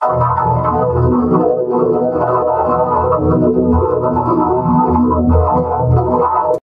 Thank you.